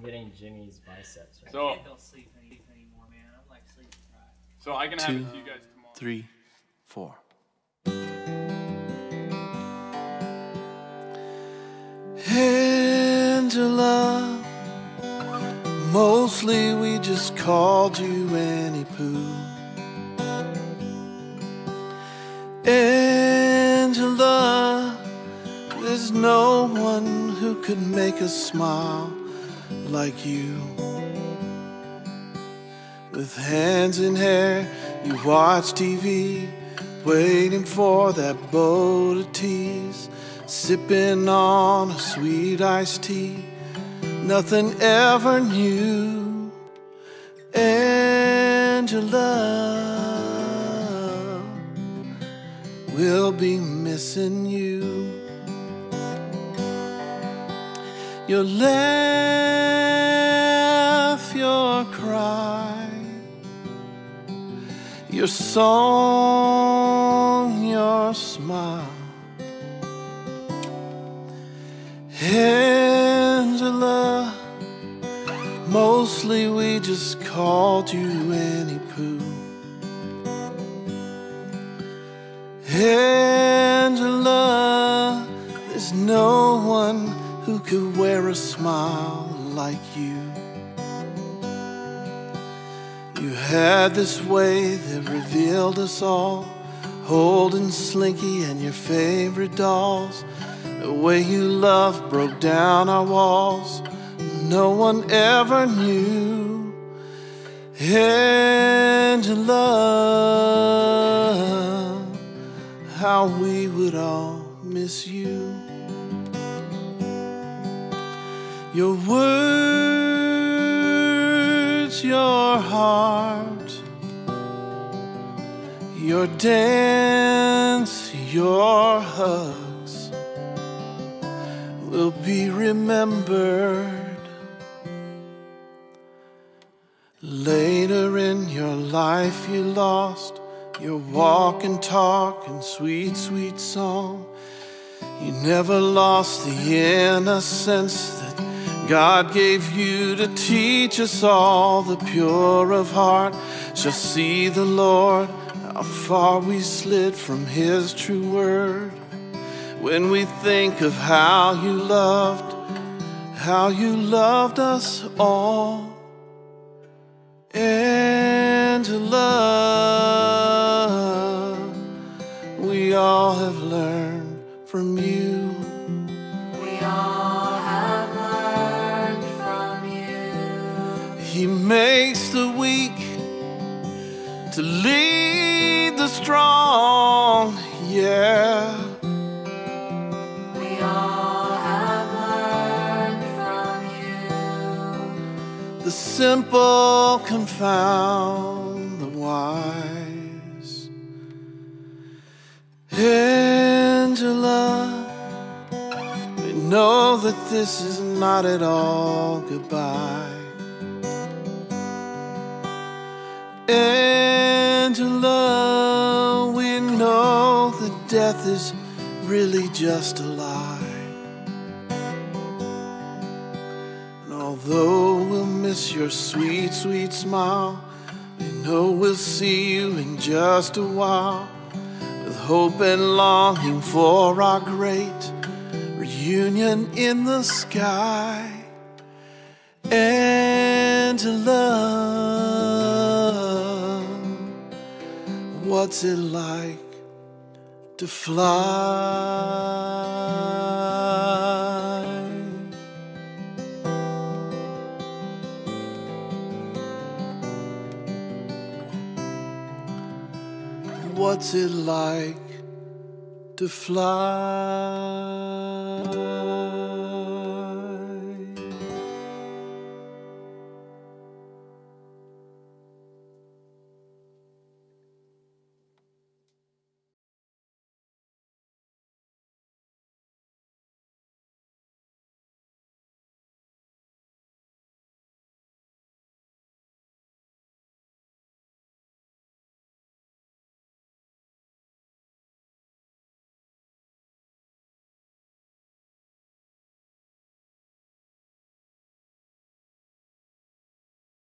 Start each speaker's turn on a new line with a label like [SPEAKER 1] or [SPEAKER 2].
[SPEAKER 1] I'm getting Jimmy's biceps. Right
[SPEAKER 2] So,
[SPEAKER 3] I don't sleep any, anymore, man. I'm like sleep deprived.
[SPEAKER 2] so I can have it to you guys tomorrow.
[SPEAKER 4] three, four. Angela, mostly we just called you Annie Pooh. Angela, there's no one who could make us smile like you. With hands in hair, you watch TV, waiting for that bow to tease, sipping on a sweet iced tea. Nothing ever new. Angela, we'll be missing you. Your laugh, your song, your smile. Angela, mostly we just called you Annie Pooh. Angela, there's no one who could wear a smile like you. You had this way that revealed us all, holding Slinky and your favorite dolls. The way you loved broke down our walls. No one ever knew. Angela, how we would all miss you. Your words, your heart, your dance, your hugs will be remembered. Later in your life, you lost your walk and talk and sweet, sweet song. You never lost the innocence that God gave you to teach us all. The pure of heart shall see the Lord. How far we slid from His true word. When we think of how you loved, how you loved us all. Angela, He makes the weak to lead the strong, yeah.
[SPEAKER 5] We all have learned from you.
[SPEAKER 4] The simple confound the wise. Angela, we know that this is not at all goodbye. Angela, we know that death is really just a lie. And although we'll miss your sweet, sweet smile, we know we'll see you in just a while. With hope and longing for our great reunion in the sky. Angela, what's it like to fly? What's it like to fly?